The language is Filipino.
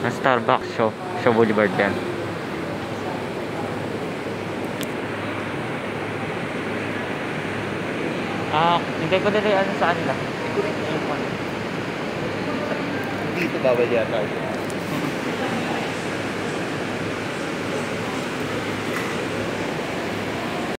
Ang Starbucks show. Show Boulevard yan. Ah, hindi ko din ano sa kanila. Dito bawal yata.